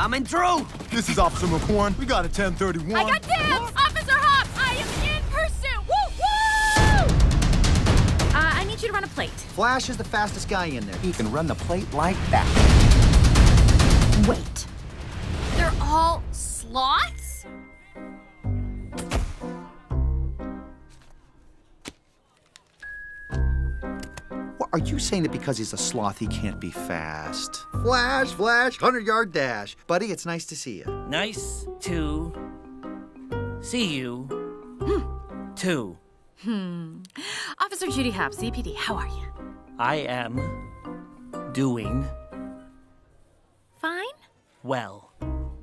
Coming through. This is Officer McHorn. We got a 1031. I got dibs! Officer Hopps, I am in pursuit! Woo, woo! Uh, I need you to run a plate. Flash is the fastest guy in there. He can run the plate like that. Wait. They're all sloths? Are you saying that because he's a sloth, he can't be fast? Flash, flash, 100 yard dash. Buddy, it's nice to see you. Nice to see you. Too. Hmm. Officer Judy Hopps, ZPD, how are you? I am doing Fine? well.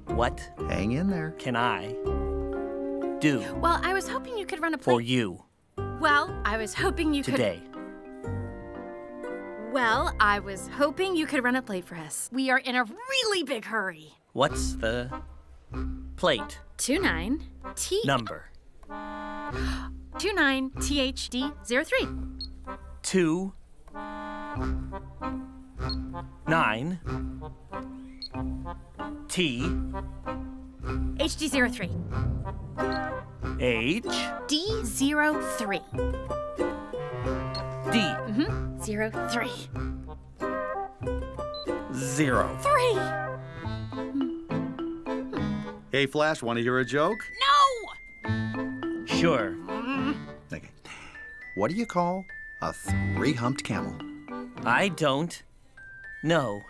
What Hang in there. can I do Well, I was hoping you could run a plate. for you Well, I was hoping you could. today? could. Well, I was hoping you could run a plate for us. We are in a really big hurry. What's the plate Two nine T number? two nine THD 03. Two nine T HD 03. H D 03. D mm-hmm. Mm-hmm. 03. zero. Three. Hey, Flash, want to hear a joke? No! Sure. Okay. What do you call a three humped camel? I don't know.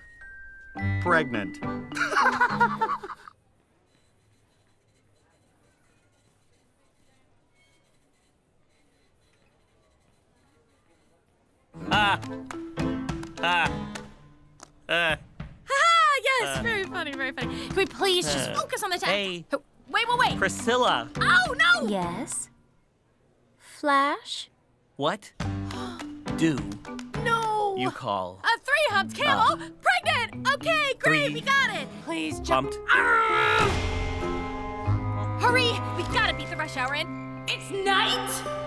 Pregnant. Ah. Ah. Ah. Yes, very funny, very funny. Can we please just Uh, focus on the task? hey. Oh, Wait, wait, wait. Priscilla. Oh, no! Yes. Flash? What do No! you call A three humped camel! Pregnant! Okay, great, we got it! Please jump. pumped? Ah! Hurry! We gotta beat the rush hour in. It's night!